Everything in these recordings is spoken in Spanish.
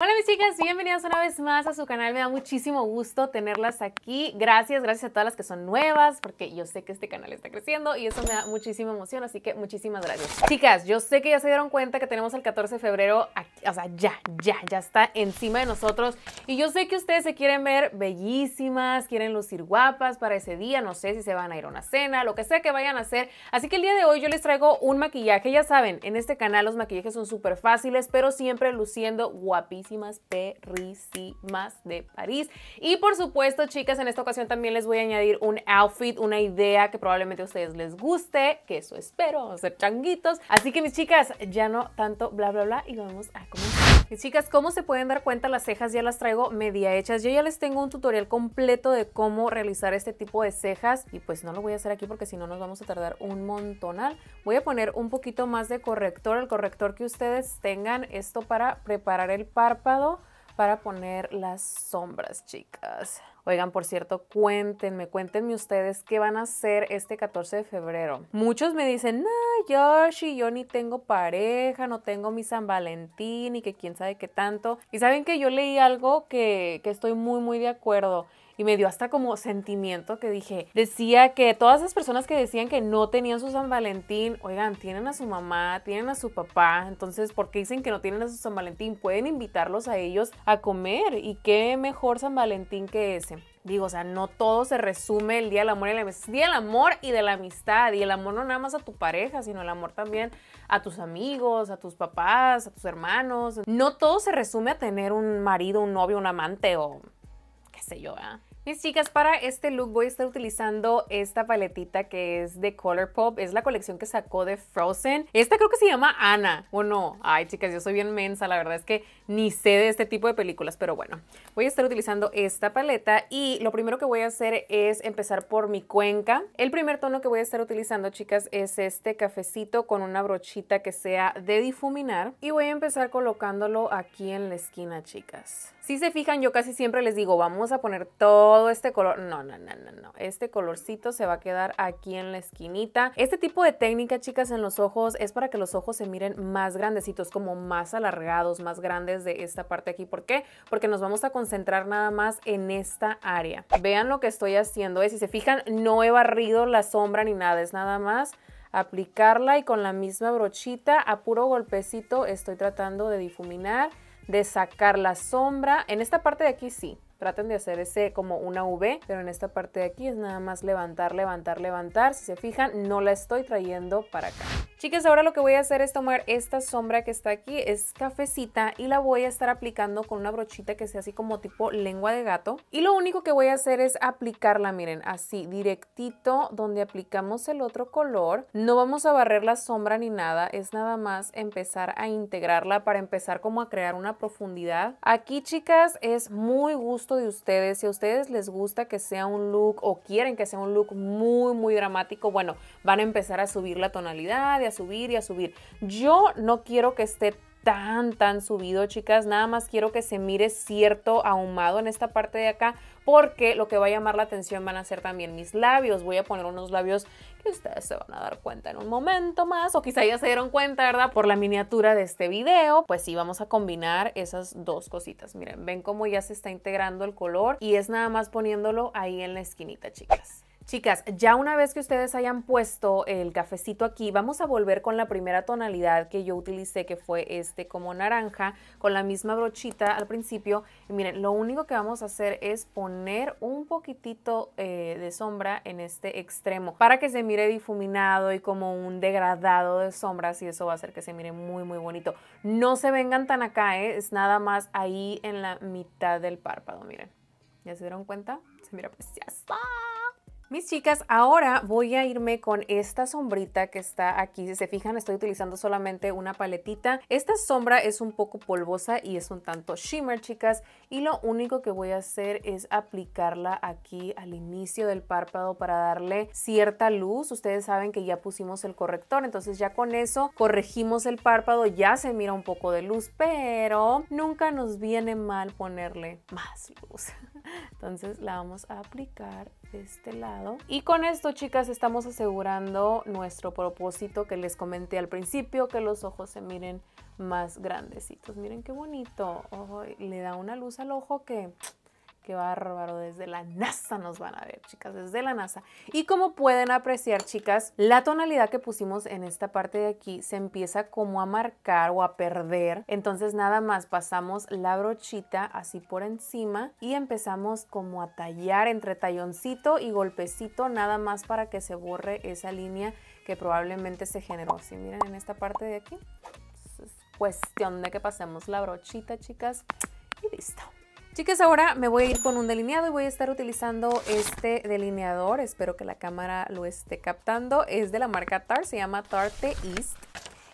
Hola mis chicas, bienvenidas una vez más a su canal, me da muchísimo gusto tenerlas aquí, gracias, gracias a todas las que son nuevas, porque yo sé que este canal está creciendo y eso me da muchísima emoción, así que muchísimas gracias. Chicas, yo sé que ya se dieron cuenta que tenemos el 14 de febrero, aquí, o sea, ya, ya, ya está encima de nosotros. Y yo sé que ustedes se quieren ver bellísimas, quieren lucir guapas para ese día, no sé si se van a ir a una cena, lo que sea que vayan a hacer, así que el día de hoy yo les traigo un maquillaje, ya saben, en este canal los maquillajes son súper fáciles, pero siempre luciendo perrísimas de París. Y por supuesto, chicas, en esta ocasión también les voy a añadir un outfit, una idea que probablemente a ustedes les guste, que eso espero, vamos a ser changuitos. Así que mis chicas, ya no tanto bla bla bla y vamos a comenzar. Chicas, como se pueden dar cuenta, las cejas ya las traigo media hechas. Yo ya les tengo un tutorial completo de cómo realizar este tipo de cejas y pues no lo voy a hacer aquí porque si no nos vamos a tardar un montonal. Voy a poner un poquito más de corrector, el corrector que ustedes tengan, esto para preparar el párpado para poner las sombras, chicas. Oigan, por cierto, cuéntenme, cuéntenme ustedes qué van a hacer este 14 de febrero. Muchos me dicen, no, Yoshi, yo ni tengo pareja, no tengo mi San Valentín y que quién sabe qué tanto. Y saben que yo leí algo que, que estoy muy, muy de acuerdo y me dio hasta como sentimiento que dije, decía que todas esas personas que decían que no tenían su San Valentín, oigan, tienen a su mamá, tienen a su papá, entonces, ¿por qué dicen que no tienen a su San Valentín? Pueden invitarlos a ellos a comer y qué mejor San Valentín que ese. Digo, o sea, no todo se resume el Día del Amor y la Amistad. Día del Amor y de la Amistad. Y el amor no nada más a tu pareja, sino el amor también a tus amigos, a tus papás, a tus hermanos. No todo se resume a tener un marido, un novio, un amante o qué sé yo, ¿eh? Mis chicas, para este look voy a estar utilizando esta paletita que es de Colourpop. Es la colección que sacó de Frozen. Esta creo que se llama Anna, ¿o no? Ay, chicas, yo soy bien mensa. La verdad es que ni sé de este tipo de películas, pero bueno. Voy a estar utilizando esta paleta y lo primero que voy a hacer es empezar por mi cuenca. El primer tono que voy a estar utilizando, chicas, es este cafecito con una brochita que sea de difuminar. Y voy a empezar colocándolo aquí en la esquina, chicas. Si se fijan, yo casi siempre les digo, vamos a poner todo este color. No, no, no, no, no. Este colorcito se va a quedar aquí en la esquinita. Este tipo de técnica, chicas, en los ojos es para que los ojos se miren más grandecitos, como más alargados, más grandes de esta parte aquí. ¿Por qué? Porque nos vamos a concentrar nada más en esta área. Vean lo que estoy haciendo. ¿eh? Si se fijan, no he barrido la sombra ni nada. Es nada más aplicarla y con la misma brochita a puro golpecito estoy tratando de difuminar de sacar la sombra. En esta parte de aquí sí, traten de hacer ese como una V, pero en esta parte de aquí es nada más levantar, levantar, levantar. Si se fijan, no la estoy trayendo para acá. Chicas, ahora lo que voy a hacer es tomar esta sombra que está aquí, es cafecita, y la voy a estar aplicando con una brochita que sea así como tipo lengua de gato. Y lo único que voy a hacer es aplicarla, miren, así, directito donde aplicamos el otro color. No vamos a barrer la sombra ni nada, es nada más empezar a integrarla para empezar como a crear una profundidad. Aquí, chicas, es muy gusto de ustedes. Si a ustedes les gusta que sea un look o quieren que sea un look muy, muy dramático, bueno, van a empezar a subir la tonalidad a subir y a subir. Yo no quiero que esté tan, tan subido, chicas. Nada más quiero que se mire cierto ahumado en esta parte de acá, porque lo que va a llamar la atención van a ser también mis labios. Voy a poner unos labios que ustedes se van a dar cuenta en un momento más, o quizá ya se dieron cuenta, ¿verdad? Por la miniatura de este video. Pues sí, vamos a combinar esas dos cositas. Miren, ven cómo ya se está integrando el color y es nada más poniéndolo ahí en la esquinita, chicas. Chicas, ya una vez que ustedes hayan puesto el cafecito aquí, vamos a volver con la primera tonalidad que yo utilicé, que fue este como naranja, con la misma brochita al principio. Y miren, lo único que vamos a hacer es poner un poquitito eh, de sombra en este extremo para que se mire difuminado y como un degradado de sombras y eso va a hacer que se mire muy, muy bonito. No se vengan tan acá, ¿eh? es nada más ahí en la mitad del párpado, miren. ¿Ya se dieron cuenta? Se mira preciosa. Mis chicas, ahora voy a irme con esta sombrita que está aquí. Si se fijan, estoy utilizando solamente una paletita. Esta sombra es un poco polvosa y es un tanto shimmer, chicas. Y lo único que voy a hacer es aplicarla aquí al inicio del párpado para darle cierta luz. Ustedes saben que ya pusimos el corrector, entonces ya con eso corregimos el párpado. Ya se mira un poco de luz, pero nunca nos viene mal ponerle más luz. Entonces la vamos a aplicar de este lado. Y con esto, chicas, estamos asegurando nuestro propósito que les comenté al principio, que los ojos se miren más grandecitos. Miren qué bonito. le da una luz al ojo que Qué bárbaro, desde la NASA nos van a ver, chicas, desde la NASA. Y como pueden apreciar, chicas, la tonalidad que pusimos en esta parte de aquí se empieza como a marcar o a perder. Entonces nada más pasamos la brochita así por encima y empezamos como a tallar entre talloncito y golpecito, nada más para que se borre esa línea que probablemente se generó. Si miren en esta parte de aquí, es cuestión de que pasemos la brochita, chicas, y listo. Chicas, ahora me voy a ir con un delineado y voy a estar utilizando este delineador. Espero que la cámara lo esté captando. Es de la marca Tarte, se llama Tarte East.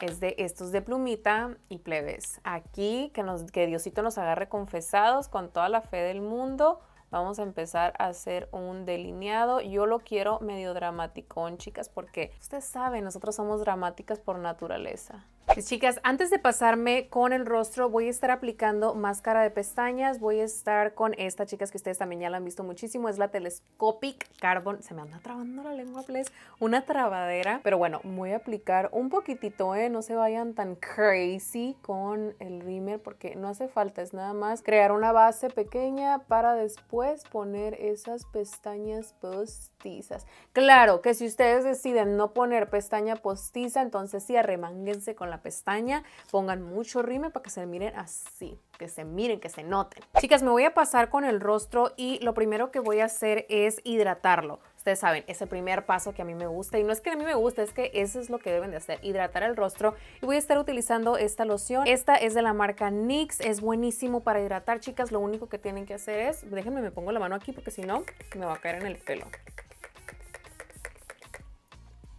Es de estos de plumita y plebes. Aquí, que, nos, que Diosito nos agarre confesados con toda la fe del mundo. Vamos a empezar a hacer un delineado. Yo lo quiero medio dramaticón, chicas, porque ustedes saben, nosotros somos dramáticas por naturaleza. Chicas, antes de pasarme con el rostro, voy a estar aplicando máscara de pestañas. Voy a estar con esta, chicas, que ustedes también ya la han visto muchísimo. Es la Telescopic Carbon. Se me anda trabando la lengua, please. Una trabadera. Pero bueno, voy a aplicar un poquitito, ¿eh? No se vayan tan crazy con el rímel porque no hace falta. Es nada más crear una base pequeña para después poner esas pestañas postizas. Claro que si ustedes deciden no poner pestaña postiza, entonces sí arremánguense con la pestaña, pongan mucho rime para que se miren así, que se miren, que se noten. Chicas, me voy a pasar con el rostro y lo primero que voy a hacer es hidratarlo. Ustedes saben, ese primer paso que a mí me gusta y no es que a mí me gusta, es que eso es lo que deben de hacer, hidratar el rostro y voy a estar utilizando esta loción. Esta es de la marca NYX, es buenísimo para hidratar, chicas. Lo único que tienen que hacer es, déjenme me pongo la mano aquí porque si no me va a caer en el pelo.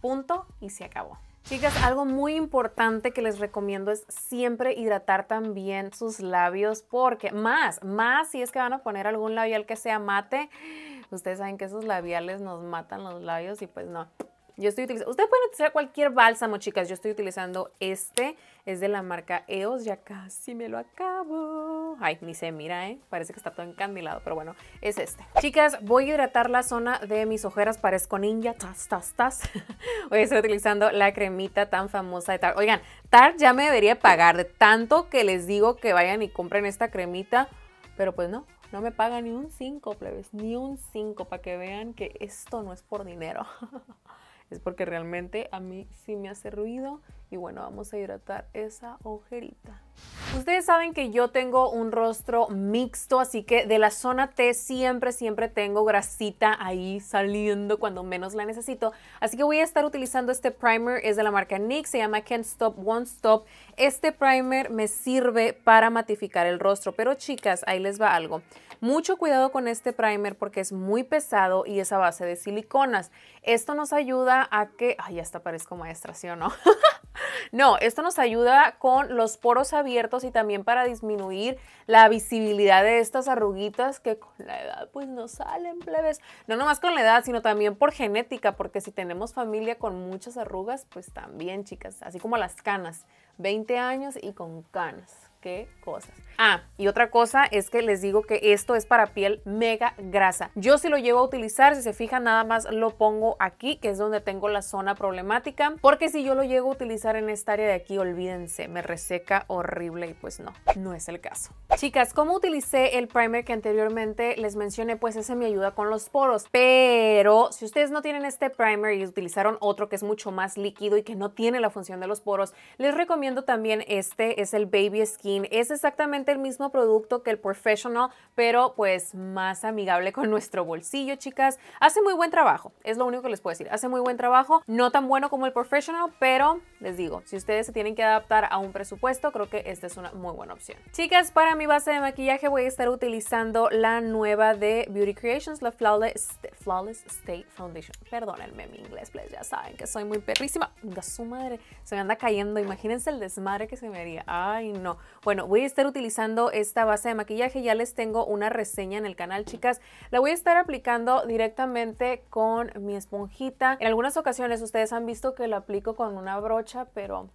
Punto y se acabó. Chicas, algo muy importante que les recomiendo es siempre hidratar también sus labios porque más, más si es que van a poner algún labial que sea mate, ustedes saben que esos labiales nos matan los labios y pues no, yo estoy utilizando, ustedes pueden utilizar cualquier bálsamo, chicas. Yo estoy utilizando este, es de la marca EOS, ya casi me lo acabo. Ay, ni se mira, ¿eh? Parece que está todo encandilado, pero bueno, es este. Chicas, voy a hidratar la zona de mis ojeras, parezco ninja, tas, tas, tas. Voy a estar utilizando la cremita tan famosa de Tarte. Oigan, Tarte ya me debería pagar de tanto que les digo que vayan y compren esta cremita, pero pues no, no me paga ni un 5, plebes, ni un 5 para que vean que esto no es por dinero. es porque realmente a mí sí me hace ruido y bueno, vamos a hidratar esa ojerita. Ustedes saben que yo tengo un rostro mixto, así que de la zona T siempre, siempre tengo grasita ahí saliendo cuando menos la necesito. Así que voy a estar utilizando este primer, es de la marca NYX, se llama Can't Stop, One Stop. Este primer me sirve para matificar el rostro, pero chicas, ahí les va algo. Mucho cuidado con este primer porque es muy pesado y es a base de siliconas. Esto nos ayuda a que... Ay, hasta parezco maestra, ¿sí o no? no, esto nos ayuda con los poros abiertos y también para disminuir la visibilidad de estas arruguitas que con la edad pues no salen plebes. No nomás con la edad, sino también por genética, porque si tenemos familia con muchas arrugas, pues también chicas, así como las canas, 20 años y con canas qué cosas. Ah, y otra cosa es que les digo que esto es para piel mega grasa. Yo si lo llevo a utilizar, si se fijan, nada más lo pongo aquí, que es donde tengo la zona problemática, porque si yo lo llego a utilizar en esta área de aquí, olvídense, me reseca horrible y pues no, no es el caso. Chicas, ¿cómo utilicé el primer que anteriormente les mencioné? Pues ese me ayuda con los poros, pero si ustedes no tienen este primer y utilizaron otro que es mucho más líquido y que no tiene la función de los poros, les recomiendo también este, es el Baby Skin es exactamente el mismo producto que el Professional, pero pues más amigable con nuestro bolsillo, chicas. Hace muy buen trabajo, es lo único que les puedo decir. Hace muy buen trabajo, no tan bueno como el Professional, pero les digo, si ustedes se tienen que adaptar a un presupuesto, creo que esta es una muy buena opción. Chicas, para mi base de maquillaje voy a estar utilizando la nueva de Beauty Creations, la Flawless, State Foundation. Perdónenme mi inglés, pues ya saben que soy muy perrísima. su madre, se me anda cayendo. Imagínense el desmadre que se me haría. Ay, no. Bueno, voy a estar utilizando esta base de maquillaje. Ya les tengo una reseña en el canal, chicas. La voy a estar aplicando directamente con mi esponjita. En algunas ocasiones ustedes han visto que la aplico con una brocha, pero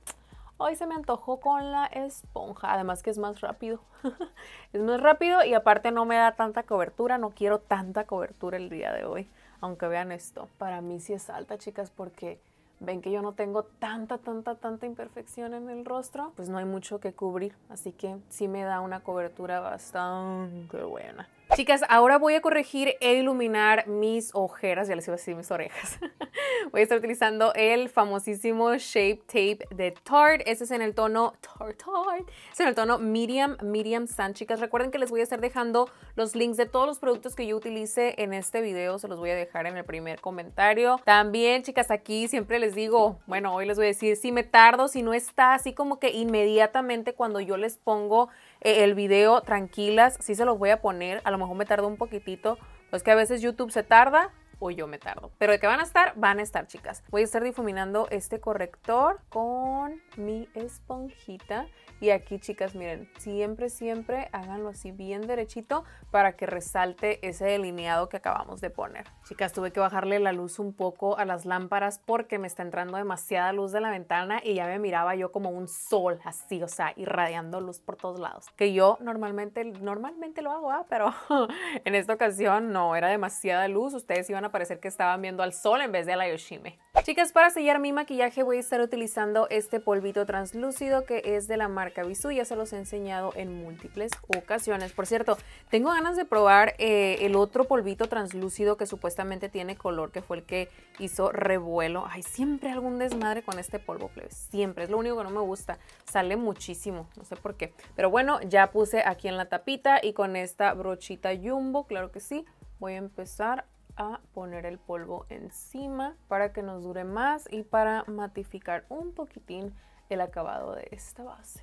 hoy se me antojó con la esponja. Además que es más rápido. es más rápido y aparte no me da tanta cobertura. No quiero tanta cobertura el día de hoy. Aunque vean esto, para mí sí es alta, chicas, porque ven que yo no tengo tanta, tanta, tanta imperfección en el rostro, pues no hay mucho que cubrir, así que sí me da una cobertura bastante buena. Chicas, ahora voy a corregir e iluminar mis ojeras, ya les iba a decir mis orejas. voy a estar utilizando el famosísimo Shape Tape de Tarte. Este es en el tono Tarte, Tarte. Es en el tono Medium, Medium Sun. Chicas, recuerden que les voy a estar dejando los links de todos los productos que yo utilice en este video. Se los voy a dejar en el primer comentario. También, chicas, aquí siempre les digo, bueno, hoy les voy a decir, si me tardo, si no está así como que inmediatamente cuando yo les pongo eh, el video, tranquilas, sí se los voy a poner. A lo mejor me tardo un poquitito, pues que a veces YouTube se tarda o yo me tardo. Pero de que van a estar, van a estar, chicas. Voy a estar difuminando este corrector con mi esponjita. Y aquí, chicas, miren, siempre, siempre háganlo así bien derechito para que resalte ese delineado que acabamos de poner. Chicas, tuve que bajarle la luz un poco a las lámparas porque me está entrando demasiada luz de la ventana y ya me miraba yo como un sol así, o sea, irradiando luz por todos lados. Que yo normalmente, normalmente lo hago, ¿ah? pero en esta ocasión no, era demasiada luz. Ustedes iban a parecer que estaban viendo al sol en vez de a la Yoshime. Chicas, para sellar mi maquillaje voy a estar utilizando este polvito translúcido que es de la marca Bisú. Ya se los he enseñado en múltiples ocasiones. Por cierto, tengo ganas de probar eh, el otro polvito translúcido que supuestamente tiene color, que fue el que hizo revuelo. Ay, siempre algún desmadre con este polvo, plebes. Siempre. Es lo único que no me gusta. Sale muchísimo. No sé por qué. Pero bueno, ya puse aquí en la tapita y con esta brochita jumbo, claro que sí, voy a empezar a poner el polvo encima para que nos dure más y para matificar un poquitín el acabado de esta base.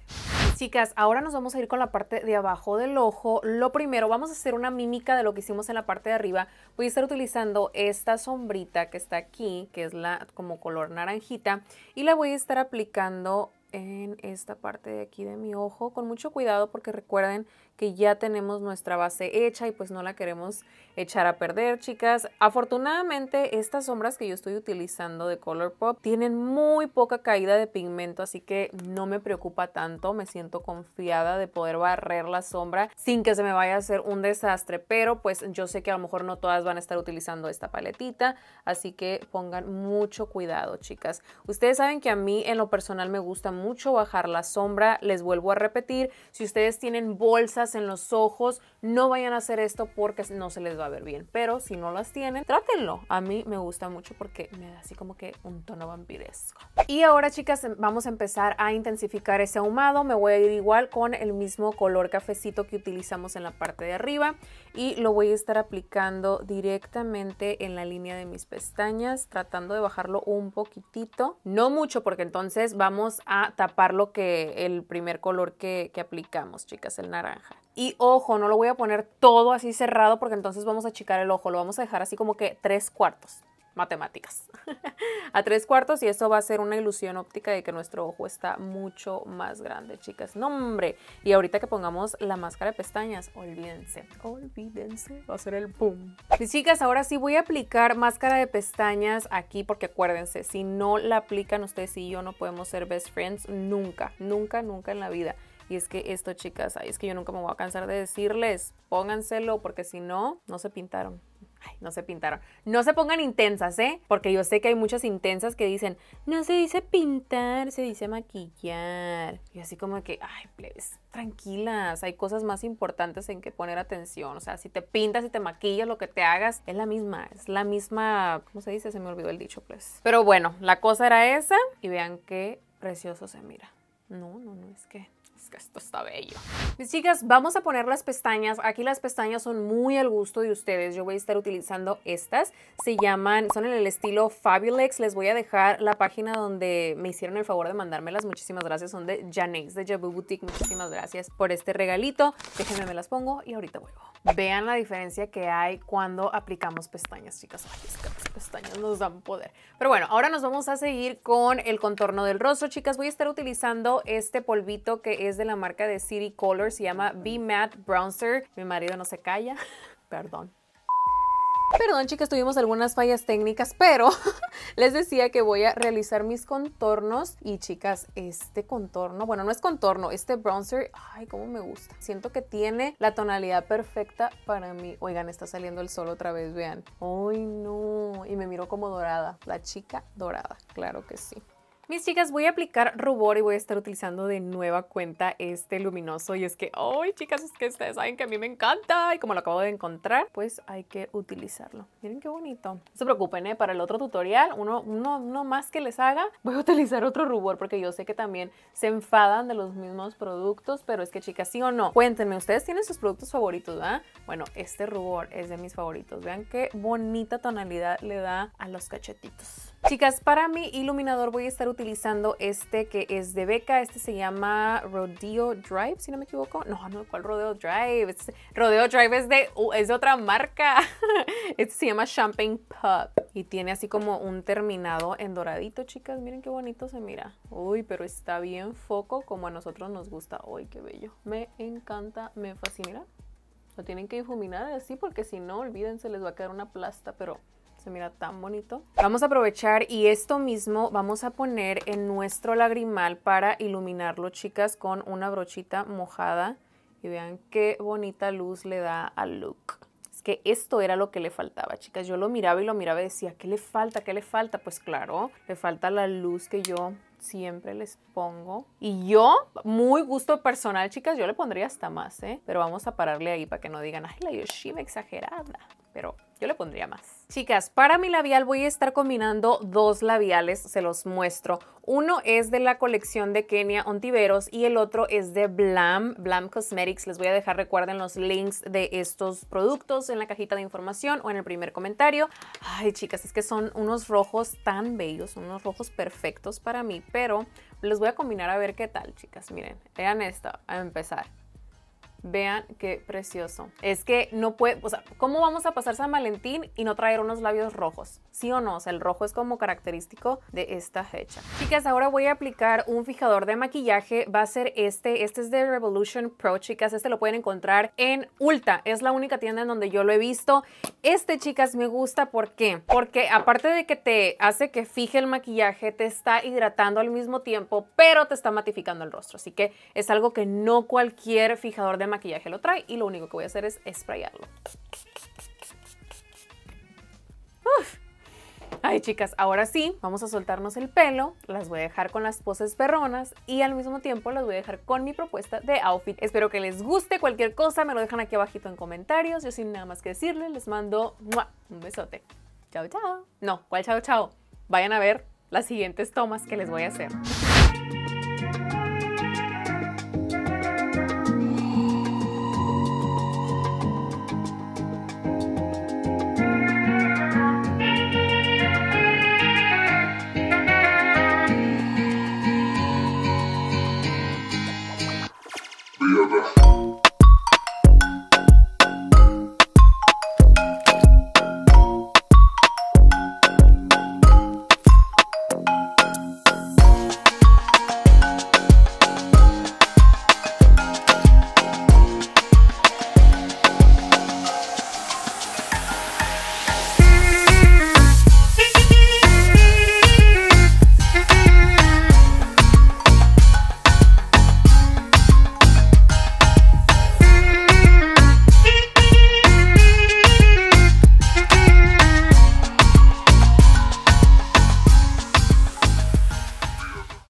Chicas, ahora nos vamos a ir con la parte de abajo del ojo. Lo primero, vamos a hacer una mímica de lo que hicimos en la parte de arriba. Voy a estar utilizando esta sombrita que está aquí, que es la como color naranjita, y la voy a estar aplicando en esta parte de aquí de mi ojo con mucho cuidado porque recuerden que ya tenemos nuestra base hecha y pues no la queremos echar a perder, chicas. Afortunadamente, estas sombras que yo estoy utilizando de Colourpop tienen muy poca caída de pigmento, así que no me preocupa tanto. Me siento confiada de poder barrer la sombra sin que se me vaya a hacer un desastre, pero pues yo sé que a lo mejor no todas van a estar utilizando esta paletita, así que pongan mucho cuidado, chicas. Ustedes saben que a mí en lo personal me gusta mucho bajar la sombra. Les vuelvo a repetir, si ustedes tienen bolsas en los ojos, no vayan a hacer esto porque no se les va a ver bien. Pero si no las tienen, trátenlo. A mí me gusta mucho porque me da así como que un tono vampiresco. Y ahora, chicas, vamos a empezar a intensificar ese ahumado. Me voy a ir igual con el mismo color cafecito que utilizamos en la parte de arriba y lo voy a estar aplicando directamente en la línea de mis pestañas, tratando de bajarlo un poquitito. No mucho porque entonces vamos a tapar lo que el primer color que aplicamos, chicas, el naranja. Y ojo, no lo voy a poner todo así cerrado porque entonces vamos a achicar el ojo. Lo vamos a dejar así como que tres cuartos. Matemáticas. a tres cuartos y eso va a ser una ilusión óptica de que nuestro ojo está mucho más grande, chicas. No, hombre. Y ahorita que pongamos la máscara de pestañas, olvídense. Olvídense. Va a ser el boom. Y chicas, ahora sí voy a aplicar máscara de pestañas aquí porque acuérdense, si no la aplican ustedes y yo no podemos ser best friends nunca, nunca, nunca en la vida. Y es que esto, chicas, ay, es que yo nunca me voy a cansar de decirles, pónganselo porque si no, no se pintaron. Ay, no se pintaron. No se pongan intensas, ¿eh? Porque yo sé que hay muchas intensas que dicen, no se dice pintar, se dice maquillar. Y así como que, ay, plebes, tranquilas, hay cosas más importantes en que poner atención. O sea, si te pintas y te maquillas, lo que te hagas es la misma, es la misma, ¿cómo se dice? Se me olvidó el dicho, pues. Pero bueno, la cosa era esa y vean qué precioso se mira. No, no, no, es que que esto está bello. Mis chicas, vamos a poner las pestañas. Aquí las pestañas son muy al gusto de ustedes. Yo voy a estar utilizando estas. Se llaman, son en el estilo Fabulex. Les voy a dejar la página donde me hicieron el favor de mandármelas. Muchísimas gracias. Son de Janex, de Jabu Boutique. Muchísimas gracias por este regalito. Déjenme, me las pongo y ahorita vuelvo. Vean la diferencia que hay cuando aplicamos pestañas, chicas. Ay, es que las pestañas nos dan poder. Pero bueno, ahora nos vamos a seguir con el contorno del rostro, chicas. Voy a estar utilizando este polvito que es de la marca de City Color. Se llama Be Matte Bronzer. Mi marido no se calla. Perdón. Perdón, chicas, tuvimos algunas fallas técnicas, pero les decía que voy a realizar mis contornos. Y chicas, este contorno, bueno, no es contorno, este bronzer, ay, cómo me gusta. Siento que tiene la tonalidad perfecta para mí. Oigan, está saliendo el sol otra vez, vean. Ay, no. Y me miro como dorada, la chica dorada, claro que sí. Mis chicas, voy a aplicar rubor y voy a estar utilizando de nueva cuenta este luminoso. Y es que, ¡ay, chicas! Es que ustedes saben que a mí me encanta. Y como lo acabo de encontrar, pues hay que utilizarlo. Miren qué bonito. No se preocupen, ¿eh? Para el otro tutorial, uno, uno, uno más que les haga, voy a utilizar otro rubor porque yo sé que también se enfadan de los mismos productos. Pero es que, chicas, ¿sí o no? Cuéntenme, ¿ustedes tienen sus productos favoritos, ¿verdad? Bueno, este rubor es de mis favoritos. Vean qué bonita tonalidad le da a los cachetitos. Chicas, para mi iluminador voy a estar utilizando este que es de Beca. Este se llama Rodeo Drive, si no me equivoco. No, no, ¿cuál Rodeo Drive? Este, Rodeo Drive es de, es de otra marca. Este se llama Champagne Pup y tiene así como un terminado en doradito, chicas. Miren qué bonito se mira. Uy, pero está bien foco como a nosotros nos gusta. Uy, qué bello. Me encanta, me fascina. Lo tienen que difuminar así porque si no, olvídense, les va a quedar una plasta, pero se mira tan bonito. Vamos a aprovechar y esto mismo vamos a poner en nuestro lagrimal para iluminarlo, chicas, con una brochita mojada. Y vean qué bonita luz le da al look. Es que esto era lo que le faltaba, chicas. Yo lo miraba y lo miraba y decía, ¿qué le falta? ¿Qué le falta? Pues claro, le falta la luz que yo siempre les pongo. Y yo, muy gusto personal, chicas, yo le pondría hasta más, ¿eh? Pero vamos a pararle ahí para que no digan, ay, la Yoshima exagerada. Pero yo le pondría más. Chicas, para mi labial voy a estar combinando dos labiales, se los muestro. Uno es de la colección de Kenia Ontiveros y el otro es de Blam, Blam Cosmetics. Les voy a dejar, recuerden, los links de estos productos en la cajita de información o en el primer comentario. Ay, chicas, es que son unos rojos tan bellos, unos rojos perfectos para mí, pero los voy a combinar a ver qué tal, chicas. Miren, vean esto, a empezar. Vean qué precioso. Es que no puede, o sea, ¿cómo vamos a pasar San Valentín y no traer unos labios rojos? ¿Sí o no? O sea, el rojo es como característico de esta fecha. Chicas, ahora voy a aplicar un fijador de maquillaje. Va a ser este. Este es de Revolution Pro, chicas. Este lo pueden encontrar en Ulta. Es la única tienda en donde yo lo he visto. Este, chicas, me gusta. ¿Por qué? Porque aparte de que te hace que fije el maquillaje, te está hidratando al mismo tiempo, pero te está matificando el rostro. Así que es algo que no cualquier fijador de maquillaje lo trae y lo único que voy a hacer es sprayarlo. Ay, chicas, ahora sí, vamos a soltarnos el pelo, las voy a dejar con las poses perronas y al mismo tiempo las voy a dejar con mi propuesta de outfit. Espero que les guste cualquier cosa, me lo dejan aquí abajito en comentarios. Yo sin nada más que decirles, les mando un besote. Chao, chao. No, ¿cuál chao, chao? Vayan a ver las siguientes tomas que les voy a hacer.